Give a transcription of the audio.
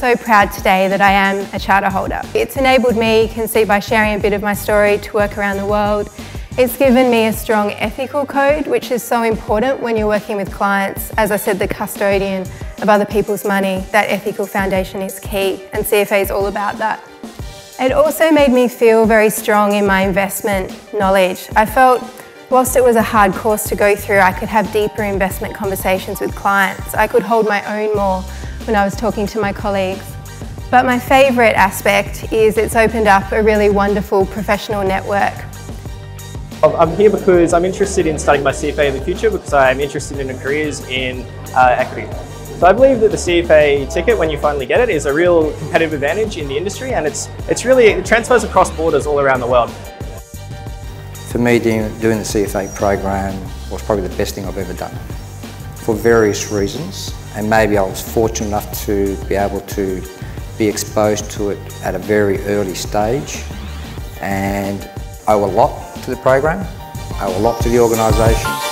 so proud today that I am a charter holder. It's enabled me, you can see by sharing a bit of my story, to work around the world. It's given me a strong ethical code, which is so important when you're working with clients. As I said, the custodian of other people's money, that ethical foundation is key, and CFA is all about that. It also made me feel very strong in my investment knowledge. I felt whilst it was a hard course to go through, I could have deeper investment conversations with clients. I could hold my own more when I was talking to my colleagues. But my favourite aspect is it's opened up a really wonderful professional network. I'm here because I'm interested in studying my CFA in the future because I'm interested in careers in uh, equity. So I believe that the CFA ticket, when you finally get it, is a real competitive advantage in the industry and it's, it's really, it transfers across borders all around the world. For me, doing, doing the CFA program was probably the best thing I've ever done for various reasons and maybe I was fortunate enough to be able to be exposed to it at a very early stage and owe a lot to the program, owe a lot to the organisation.